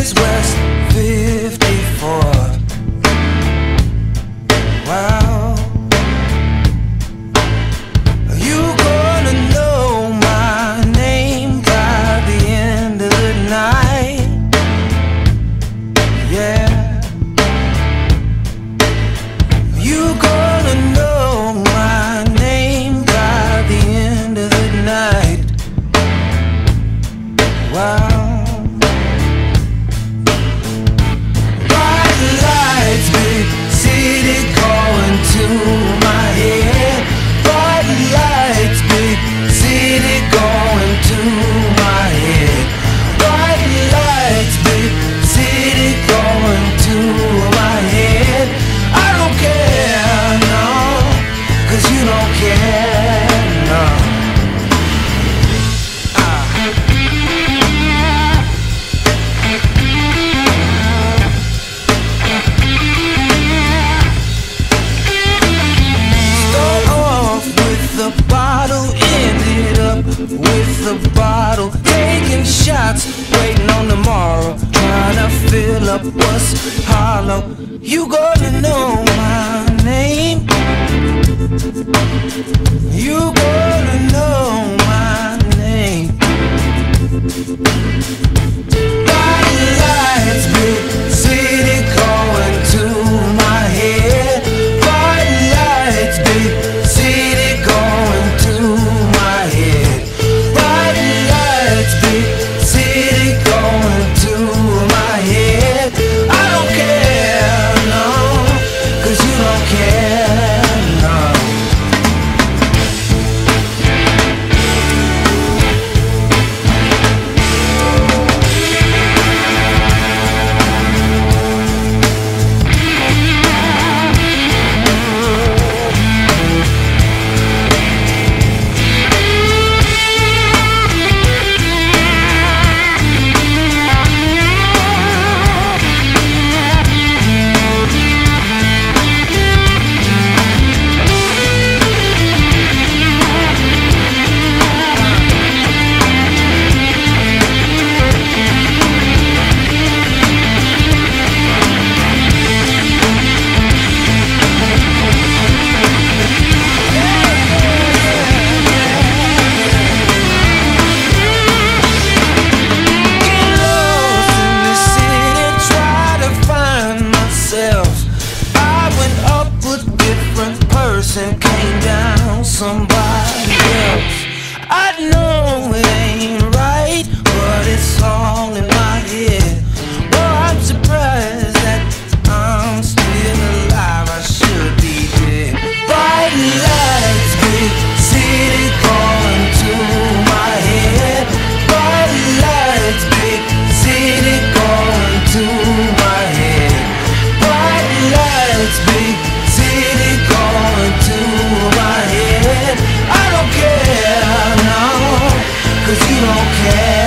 is worse. the bottle, taking shots, waiting on tomorrow, trying to fill up what's hollow. You gonna know my name. You gonna know my name. came down somebody else. I know it ain't. okay.